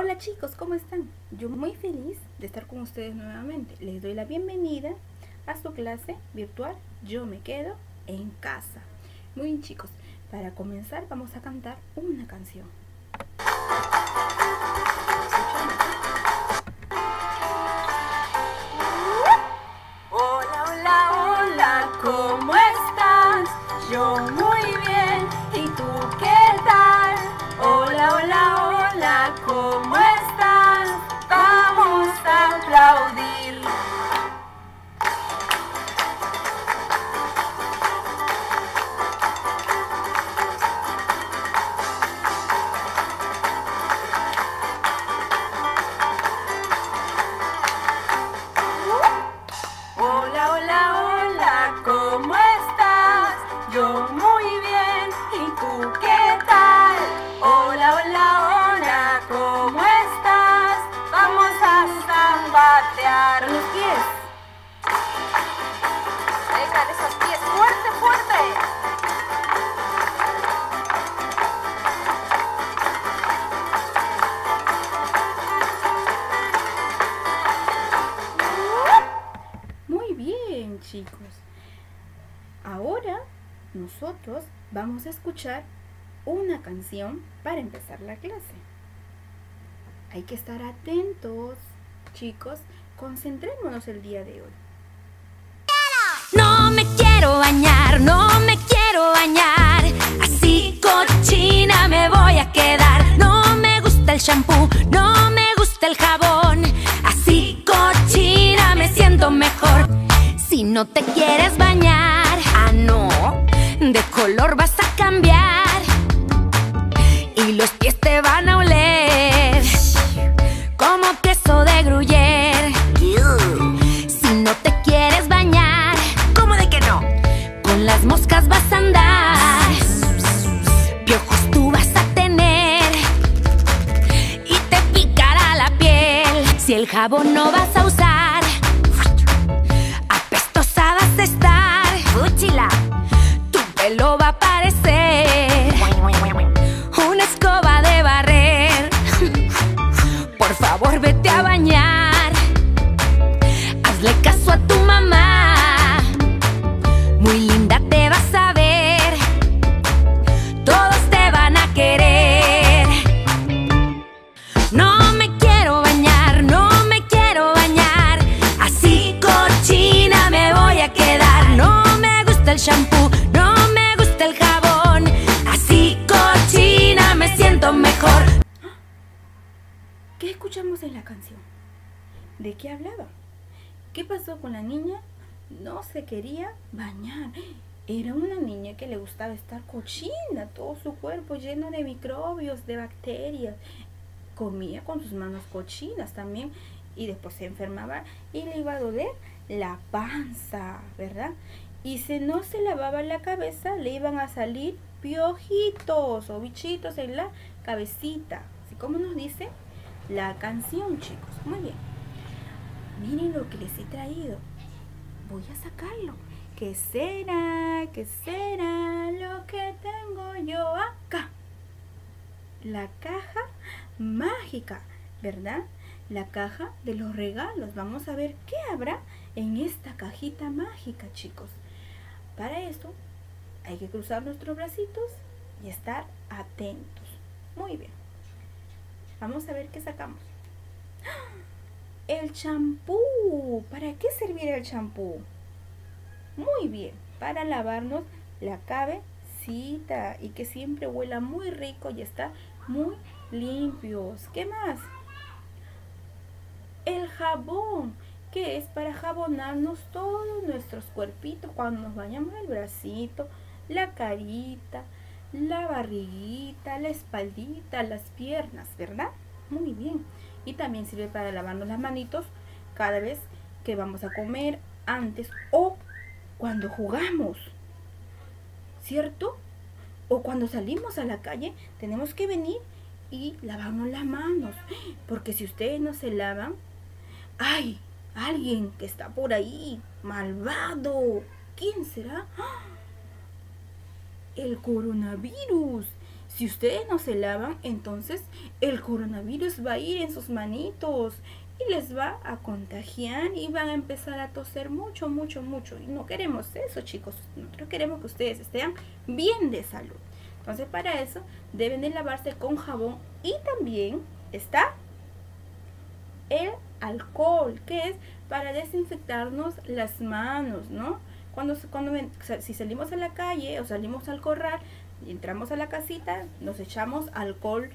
Hola chicos, ¿cómo están? Yo muy feliz de estar con ustedes nuevamente. Les doy la bienvenida a su clase virtual Yo me quedo en casa. Muy bien chicos, para comenzar vamos a cantar una canción. Chicos. Ahora nosotros vamos a escuchar una canción para empezar la clase. Hay que estar atentos, chicos. Concentrémonos el día de hoy. No te quieres bañar, ah no, de color vas a cambiar. Y los pies te van a oler como queso de gruyere. Si no te quieres bañar, ¿cómo de que no? Con las moscas vas a andar. Piojos tú vas a tener. Y te picará la piel. Si el jabón no vas a usar, Fúchila, tu pelo va a escuchamos en la canción? ¿De qué hablaba? ¿Qué pasó con la niña? No se quería bañar. Era una niña que le gustaba estar cochina, todo su cuerpo lleno de microbios, de bacterias. Comía con sus manos cochinas también y después se enfermaba y le iba a doler la panza, ¿verdad? Y si no se lavaba la cabeza, le iban a salir piojitos o bichitos en la cabecita. Como nos dice la canción, chicos. Muy bien. Miren lo que les he traído. Voy a sacarlo. ¿Qué será? ¿Qué será lo que tengo yo acá? La caja mágica, ¿verdad? La caja de los regalos. Vamos a ver qué habrá en esta cajita mágica, chicos. Para eso hay que cruzar nuestros bracitos y estar atentos. Muy bien. Vamos a ver qué sacamos. ¡Ah! El champú. ¿Para qué servirá el champú? Muy bien, para lavarnos la cabecita y que siempre huela muy rico y está muy limpios. ¿Qué más? El jabón, que es para jabonarnos todos nuestros cuerpitos cuando nos bañamos el bracito, la carita, la barriguita, la espaldita, las piernas, ¿verdad? Muy bien. Y también sirve para lavarnos las manitos cada vez que vamos a comer, antes o cuando jugamos. ¿Cierto? O cuando salimos a la calle, tenemos que venir y lavarnos las manos. Porque si ustedes no se lavan, ¡ay! Alguien que está por ahí, malvado. ¿Quién será? ¡Ah! El coronavirus Si ustedes no se lavan, entonces el coronavirus va a ir en sus manitos y les va a contagiar y van a empezar a toser mucho, mucho, mucho. Y no queremos eso, chicos. Nosotros queremos que ustedes estén bien de salud. Entonces, para eso deben de lavarse con jabón y también está el alcohol, que es para desinfectarnos las manos, ¿no? Cuando, cuando si salimos a la calle o salimos al corral y entramos a la casita, nos echamos alcohol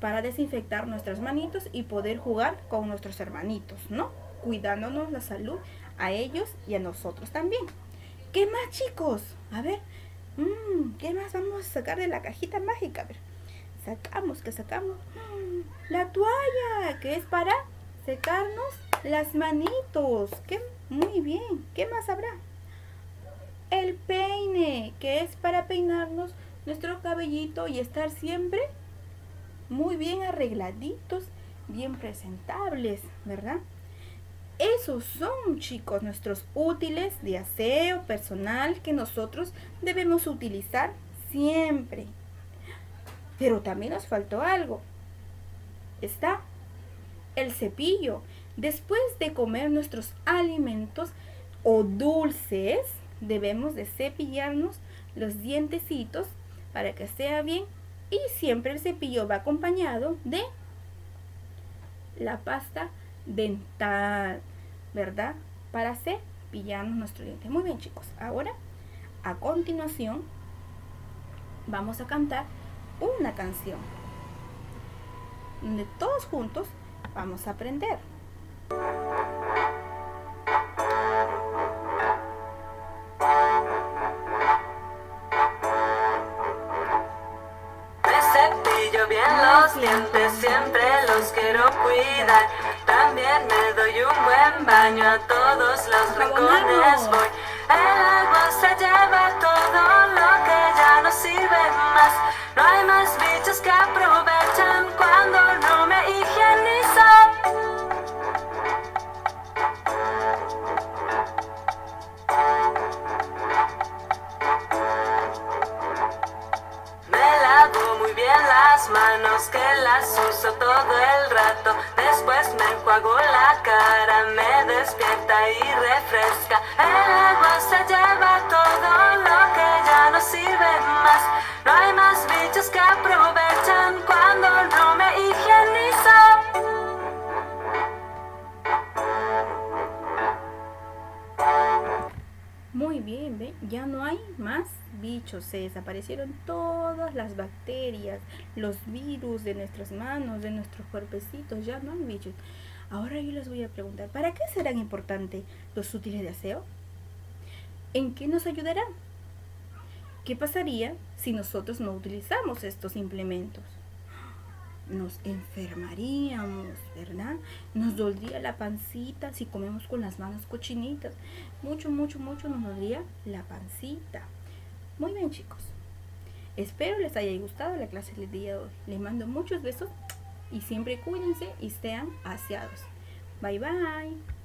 para desinfectar nuestras manitos y poder jugar con nuestros hermanitos, ¿no? Cuidándonos la salud a ellos y a nosotros también. ¿Qué más, chicos? A ver, mmm, ¿qué más vamos a sacar de la cajita mágica? A ver, sacamos, que sacamos? Mm, la toalla, que es para secarnos las manitos. ¿Qué? Muy bien. ¿Qué más habrá? El peine, que es para peinarnos nuestro cabellito y estar siempre muy bien arregladitos, bien presentables, ¿verdad? Esos son, chicos, nuestros útiles de aseo personal que nosotros debemos utilizar siempre. Pero también nos faltó algo. Está el cepillo. Después de comer nuestros alimentos o dulces, debemos de cepillarnos los dientecitos para que sea bien y siempre el cepillo va acompañado de la pasta dental, ¿verdad? Para cepillarnos nuestros dientes. Muy bien chicos, ahora a continuación vamos a cantar una canción donde todos juntos vamos a aprender. Siempre los quiero cuidar. También me doy un buen baño a todos los rincones voy. El agua se lleva todo lo que ya no sirve más. No hay más bichos que aprovechan cuando no y refresca. El agua se lleva todo lo que ya no sirve más. No hay más bichos que aprovechan cuando no me higienizo. Muy bien, ¿ven? Ya no hay más bichos, se desaparecieron todas las bacterias, los virus de nuestras manos, de nuestros cuerpecitos, ya no hay bichos. Ahora yo les voy a preguntar, ¿para qué serán importantes los útiles de aseo? ¿En qué nos ayudarán? ¿Qué pasaría si nosotros no utilizamos estos implementos? Nos enfermaríamos, ¿verdad? Nos dolería la pancita si comemos con las manos cochinitas. Mucho, mucho, mucho nos dolería la pancita. Muy bien, chicos. Espero les haya gustado la clase del día de hoy. Les mando muchos besos y siempre cuídense y sean aseados. Bye bye.